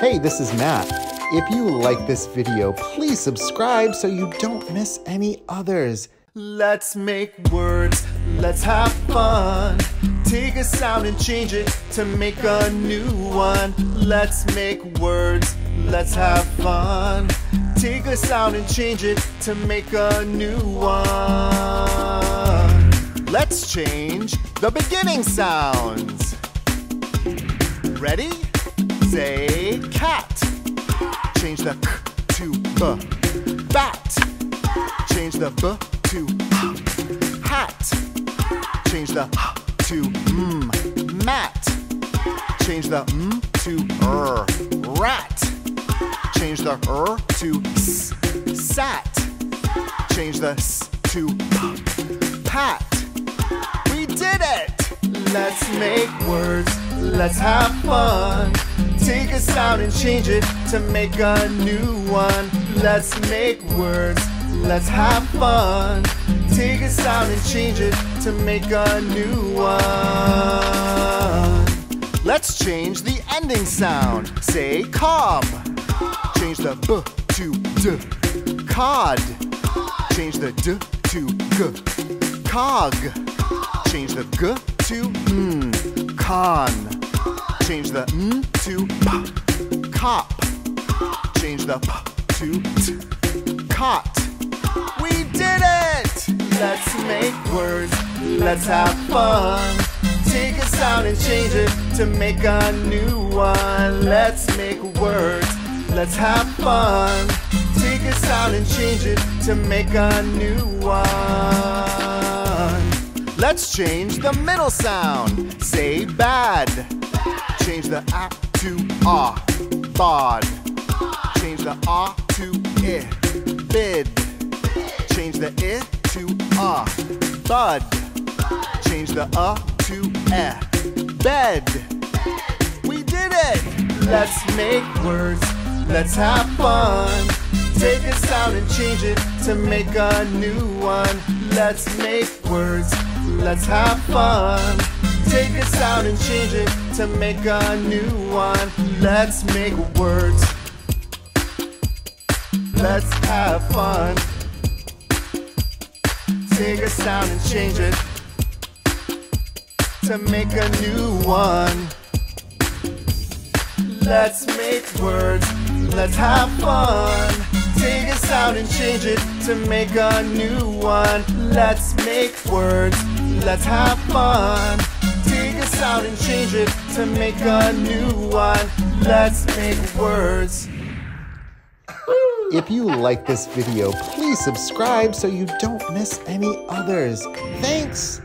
Hey, this is Matt. If you like this video, please subscribe so you don't miss any others. Let's make words, let's have fun. Take a sound and change it to make a new one. Let's make words, let's have fun. Take a sound and change it to make a new one. Let's change the beginning sounds. Ready? Say cat. Change the k to b. Bat. Change the b to. Hat. Change the h to m. Mat. Change the m to r. Rat. Change the r to s. Sat. Change the s to p. Pat. We did it! Let's make words, let's have fun. Take a sound and change it to make a new one. Let's make words, let's have fun. Take a sound and change it to make a new one. Let's change the ending sound. Say cob. Change the b to d. Cod. Change the d to g. Cog. Change the g to n. Con. Change the n to p. Cop. Change the p to t. Cot. We did it! Let's make words. Let's have fun. Take a sound and change it to make a new one. Let's make words. Let's have fun. Take a sound and change it to make a new one. Let's change the middle sound. Say bad. Change the a to ah. Bod. Change the ah to i. Bid. Change the i to ah. Bud. Change the uh to eh. Bed. We did it! Let's make words. Let's have fun. Take a sound and change it to make a new one. Let's make words. Let's have fun. Take a sound and change it to make a new one. Let's make words. Let's have fun. Take a sound and change it to make a new one. Let's make words, let's have fun. Take a sound and change it to make a new one. Let's make words, let's have fun. Take a sound and change it to make a new one. Let's make words. If you like this video, please subscribe so you don't miss any others. Thanks!